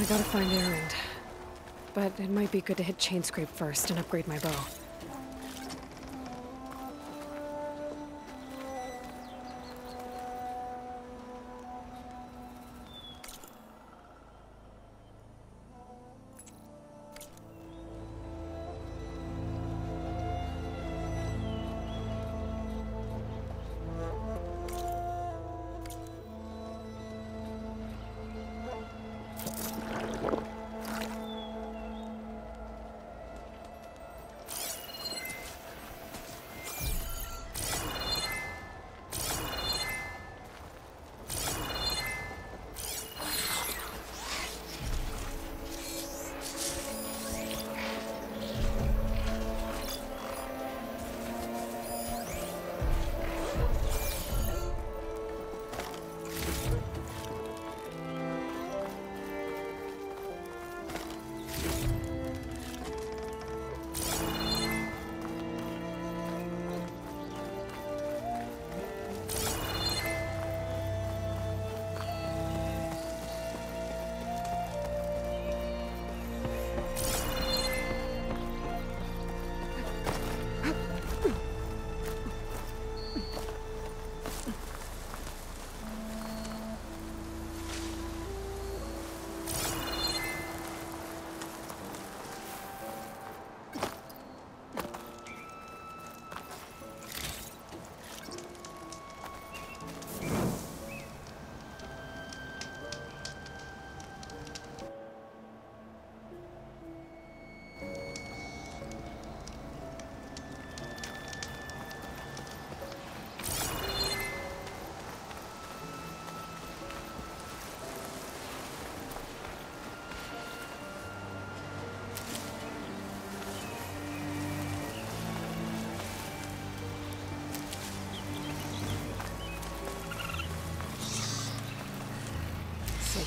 I gotta find Erend. But it might be good to hit Chainscrape first and upgrade my bow.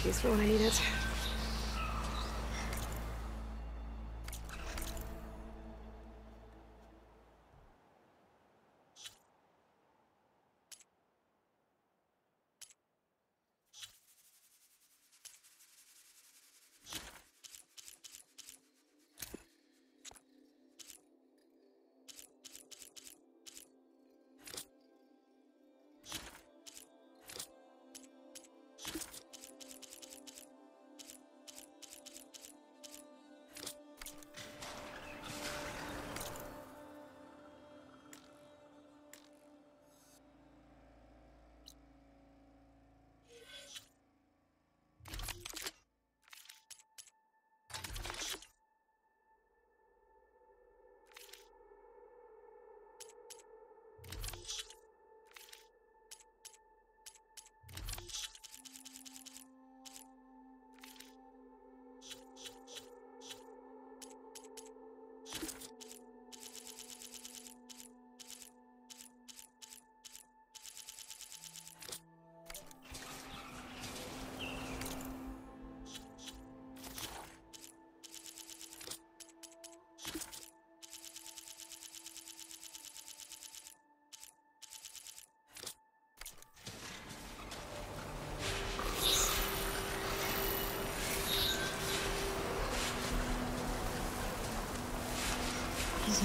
Useful when I need it.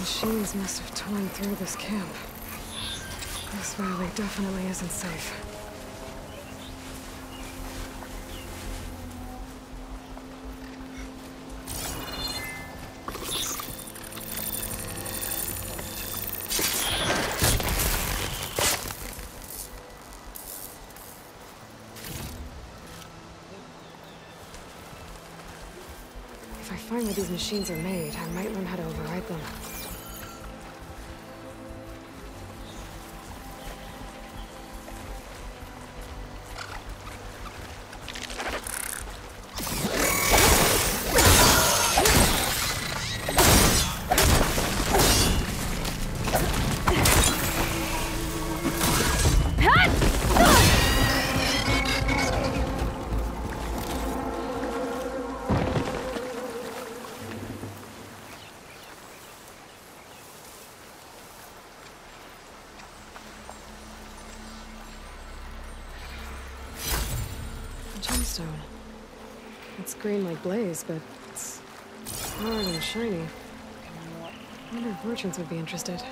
Machines must have torn through this camp. This valley definitely isn't safe. If I find where these machines are made, I might learn how to override them. It's green like blaze, but it's hard and shiny. I wonder if merchants would be interested.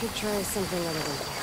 Should try something other than fire.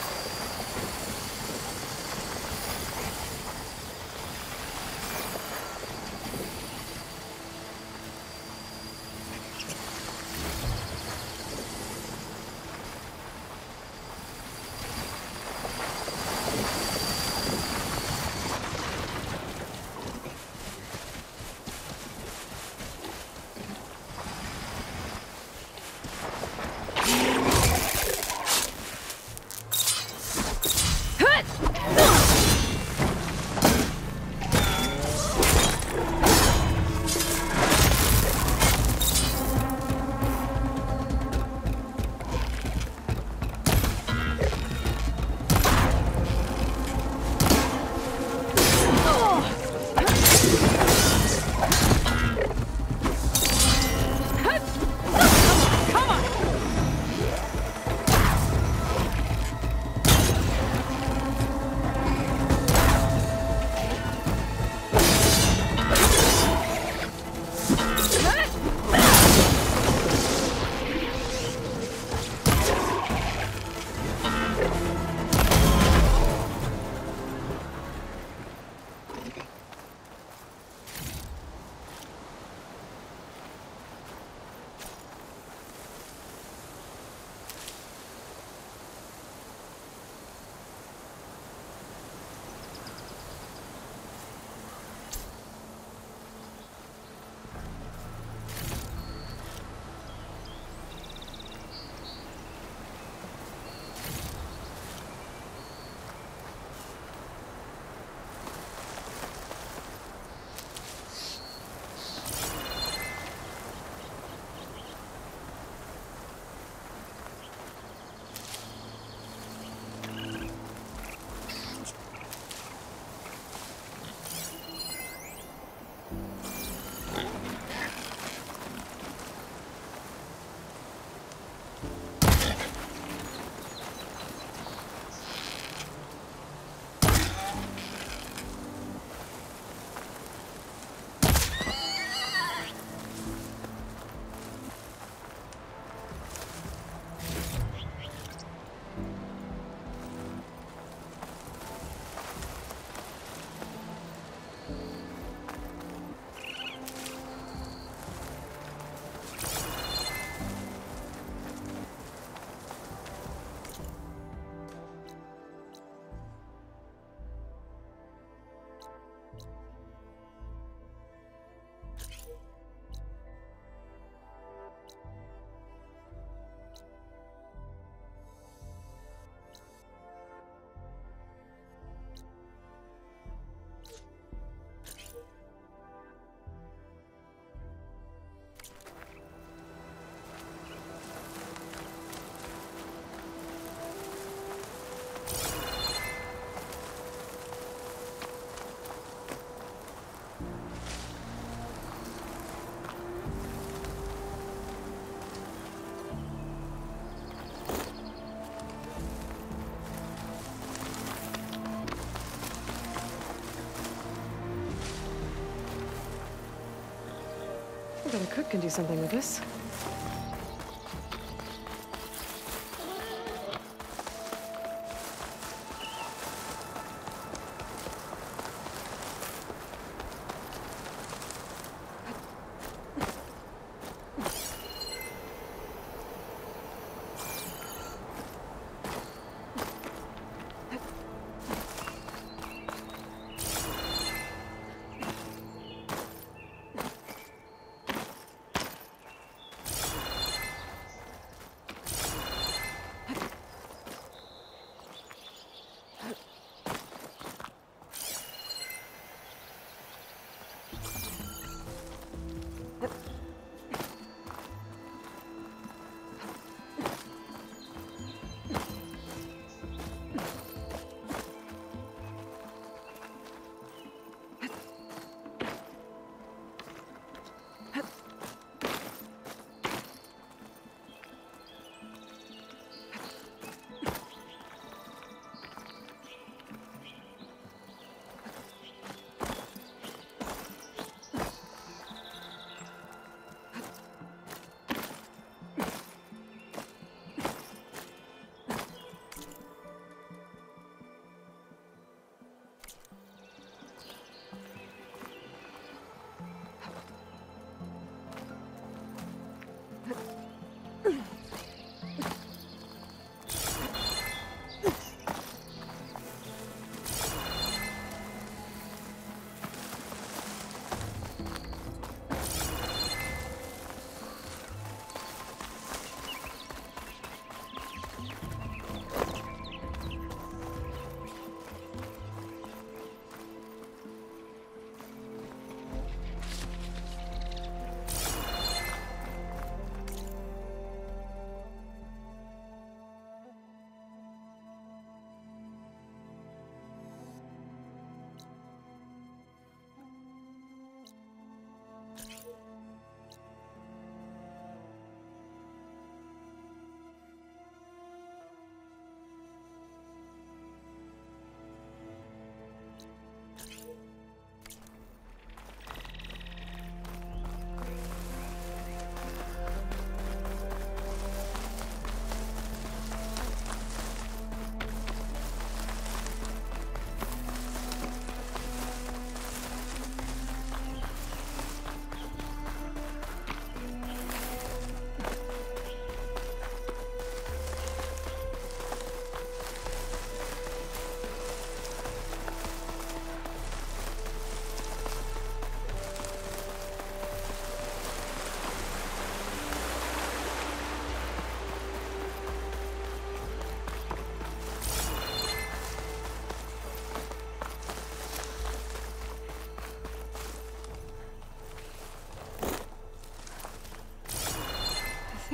A cook can do something with this.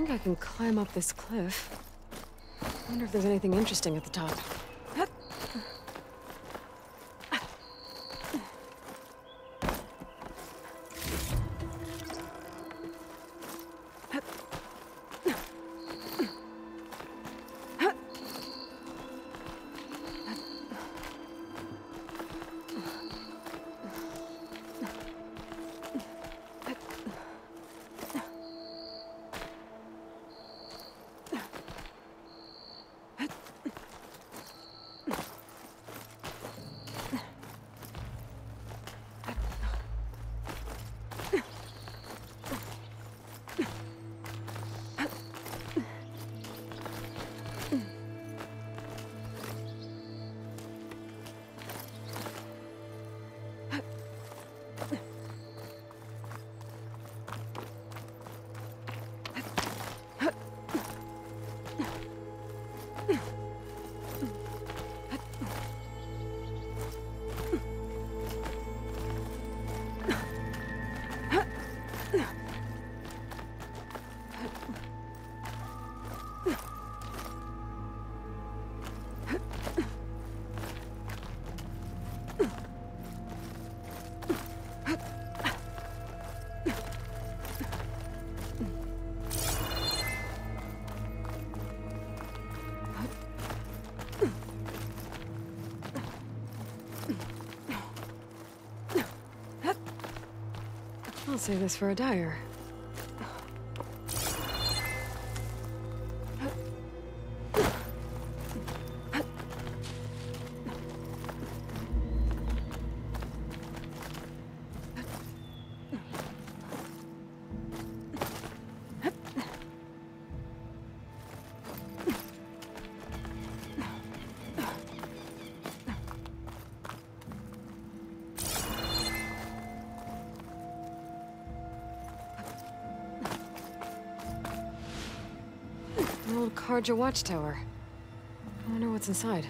Think I can climb up this cliff. I wonder if there's anything interesting at the top. I'll say this for a dyer. Old Carja watchtower. I wonder what's inside.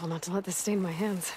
Careful not to let this stain my hands.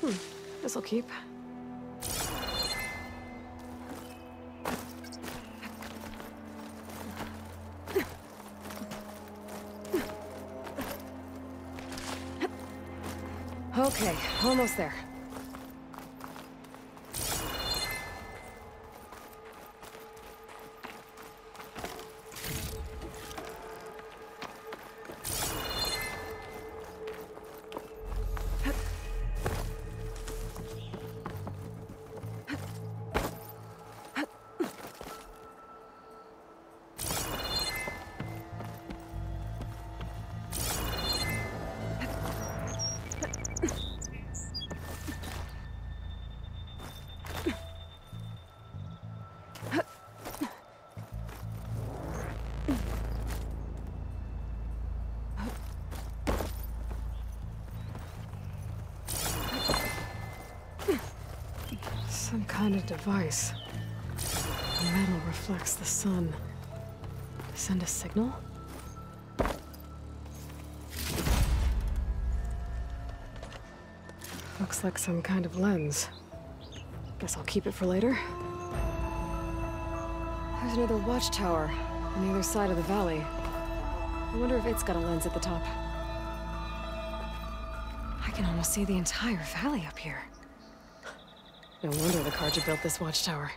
Hmm, this'll keep. Okay, almost there. Some kind of device. The metal reflects the sun. Send a signal? Looks like some kind of lens. Guess I'll keep it for later. There's another watchtower on the other side of the valley. I wonder if it's got a lens at the top. I can almost see the entire valley up here. No wonder the Carja built this watchtower.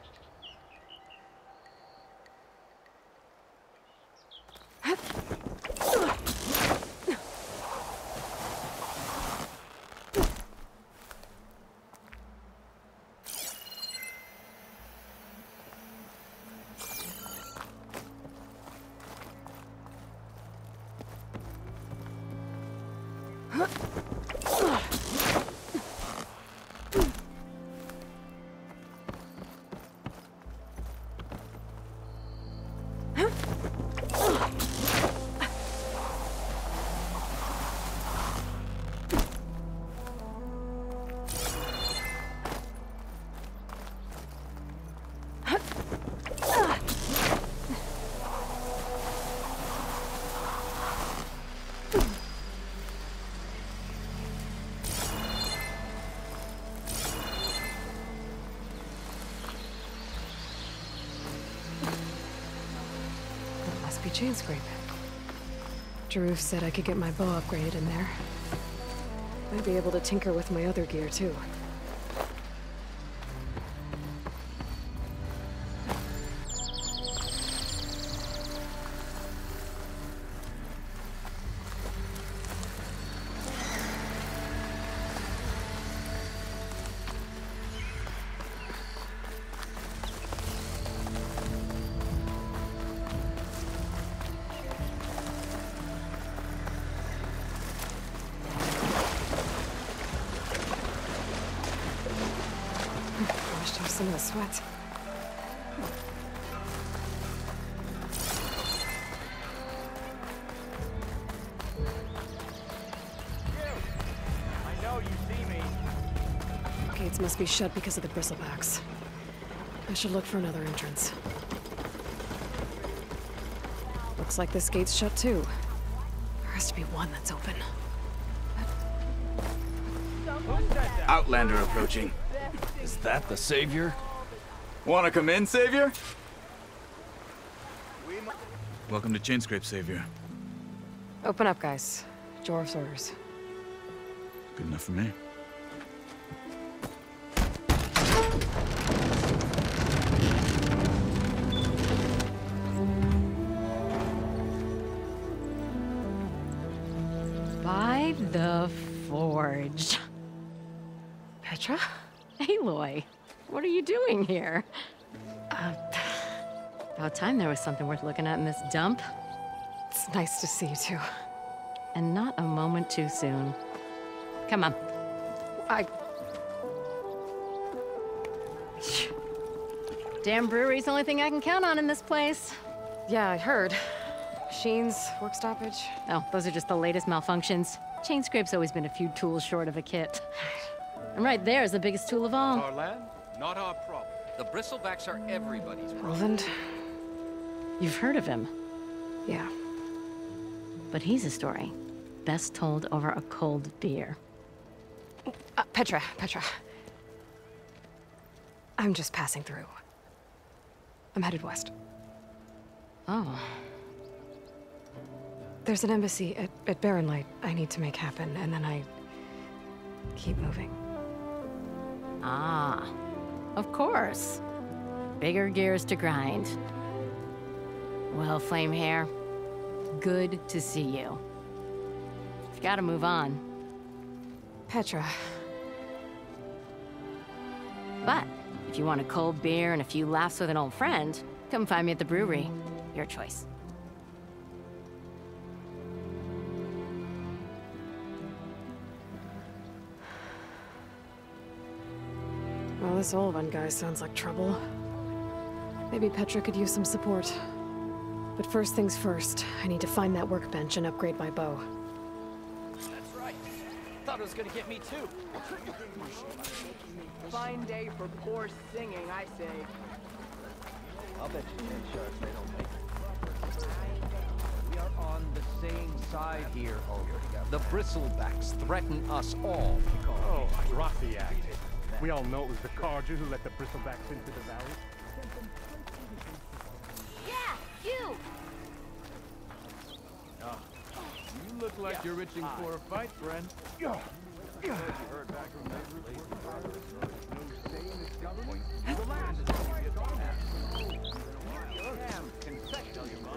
Chainscrape. Jaruf said I could get my bow upgraded in there. Might be able to tinker with my other gear too. Some of the sweat. I know you see me. Gates must be shut because of the bristlebacks. I should look for another entrance. Looks like this gate's shut too. There has to be one that's open. Outlander approaching. Is that the Savior? Wanna come in, Savior? Welcome to Chainscrape, Savior. Open up, guys. Jorv's orders. Good enough for me. Time there was something worth looking at in this dump. It's nice to see you too. And not a moment too soon. Come on. I. Damn brewery's the only thing I can count on in this place. Yeah, I heard. Machines, work stoppage. Oh, those are just the latest malfunctions. Chainscrape's always been a few tools short of a kit. And right there is the biggest tool of all. Our land, not our problem. The bristlebacks are everybody's problem. Roland? You've heard of him, Yeah. but he's a story best told over a cold beer. Uh, Petra, Petra. I'm just passing through. I'm headed west. Oh, There's an embassy at, at Barren Light I need to make happen, and then I keep moving. ah, of course. Bigger gears to grind. Well, Flame Hair, good to see you. You've got to move on. Petra, But if you want a cold beer and a few laughs with an old friend, come find me at the brewery. Your choice. well, this old one guy sounds like trouble. Maybe Petra could use some support. But first things first, I need to find that workbench and upgrade my bow. That's right. Thought it was gonna get me too. Fine day for poor singing, I say. I'll bet you ten shards they don't make it. We are on the same side here, Ogre. The bristlebacks threaten us all. Oh, drop the act. We all know it was the Carja who let the bristlebacks into the valley. look like yeah. you're reaching Hi. for a fight, friend. Yeah.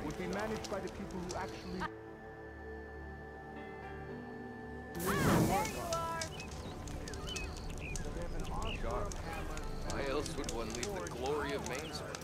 Would be managed by the people who actually... Why else would one leave the glory of Mainzer?